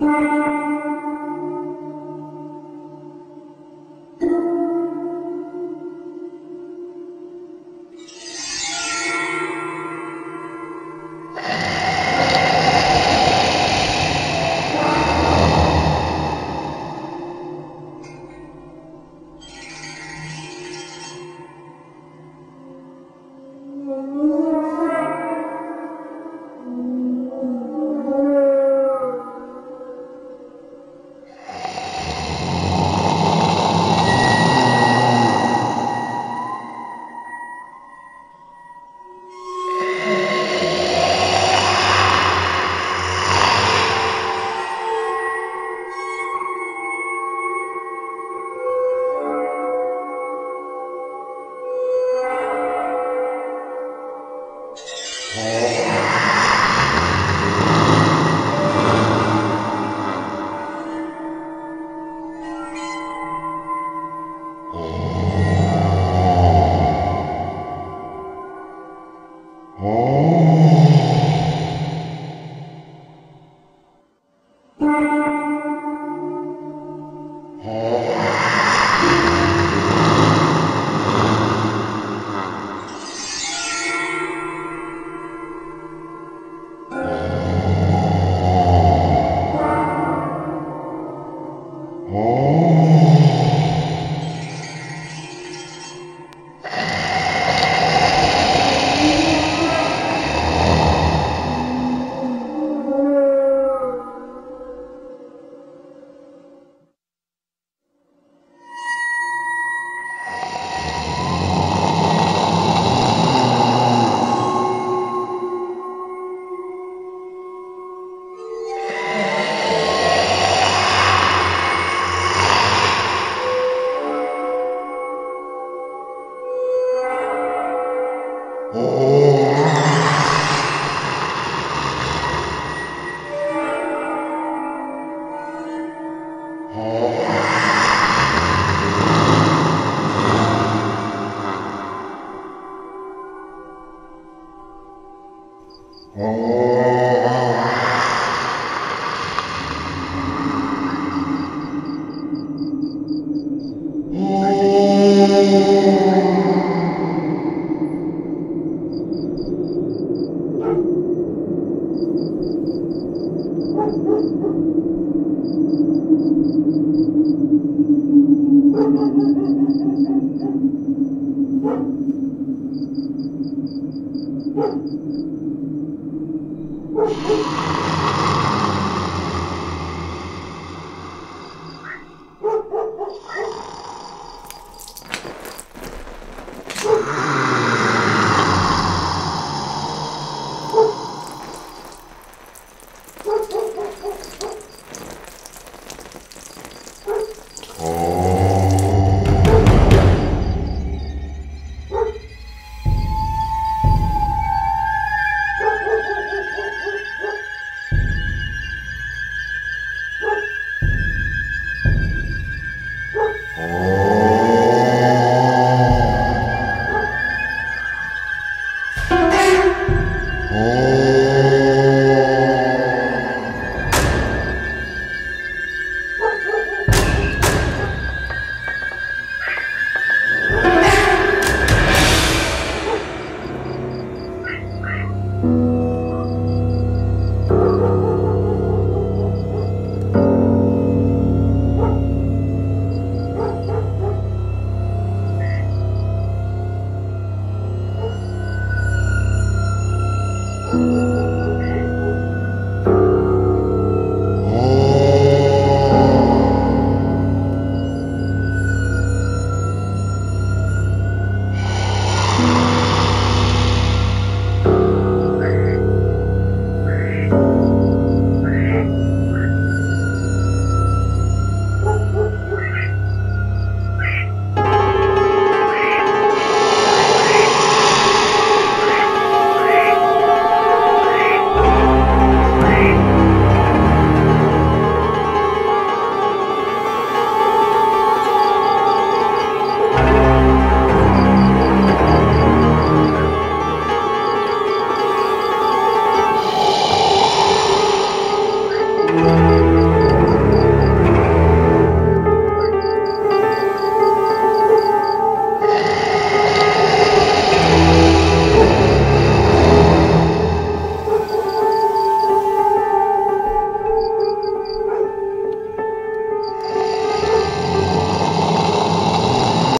Música Oh.